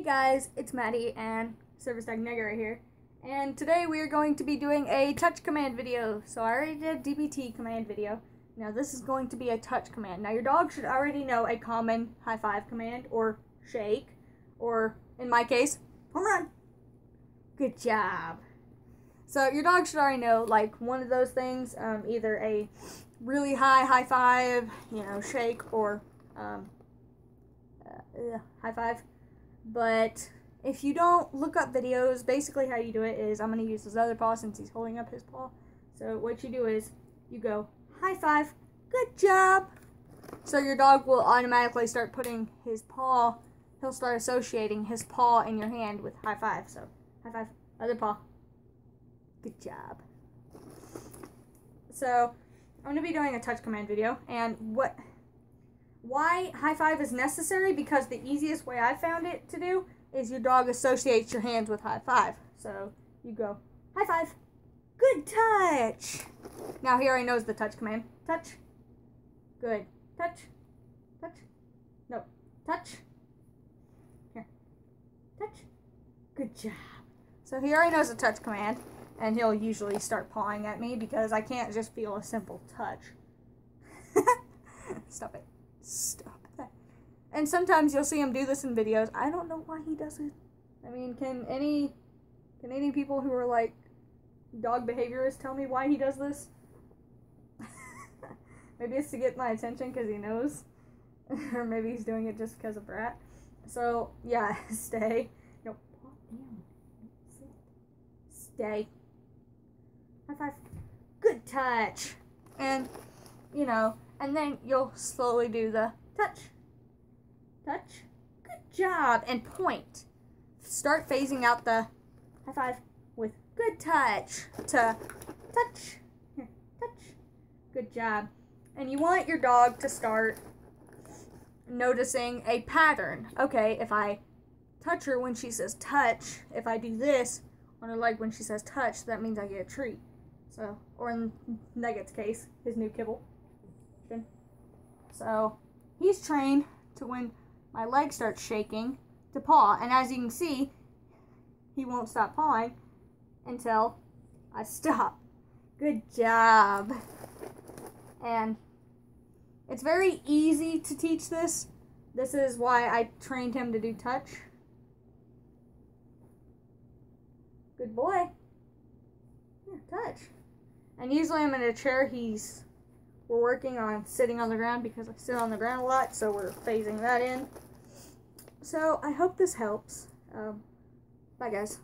Hey guys, it's Maddie and Service Dog Nugget right here. And today we are going to be doing a touch command video. So I already did DPT command video. Now this is going to be a touch command. Now your dog should already know a common high five command or shake or in my case, home run. Good job. So your dog should already know like one of those things, um, either a really high high five, you know, shake or um, uh, high five. But if you don't look up videos, basically how you do it is I'm going to use his other paw since he's holding up his paw. So what you do is you go high five, good job. So your dog will automatically start putting his paw, he'll start associating his paw in your hand with high five. So high five, other paw, good job. So I'm going to be doing a touch command video and what why high five is necessary because the easiest way I found it to do is your dog associates your hands with high five. So you go high five, good touch. Now he already knows the touch command. Touch, good, touch, touch, no, touch, here, touch, good job. So he already knows the touch command and he'll usually start pawing at me because I can't just feel a simple touch. Stop it. Stop that. And sometimes you'll see him do this in videos. I don't know why he does it. I mean, can any can any people who are like dog behaviorists tell me why he does this? maybe it's to get my attention because he knows. or maybe he's doing it just because of Brat. So, yeah, stay. No, Stay. High five. Good touch. And, you know, and then you'll slowly do the touch, touch, good job, and point. Start phasing out the high five with good touch to touch, here, touch, good job. And you want your dog to start noticing a pattern. Okay, if I touch her when she says touch, if I do this on her leg when she says touch, that means I get a treat. So, or in Nugget's case, his new kibble. So he's trained to when my leg starts shaking to paw. And as you can see, he won't stop pawing until I stop. Good job. And it's very easy to teach this. This is why I trained him to do touch. Good boy. Yeah, touch. And usually I'm in a chair, he's we're working on sitting on the ground because I sit on the ground a lot, so we're phasing that in. So I hope this helps. Um, bye, guys.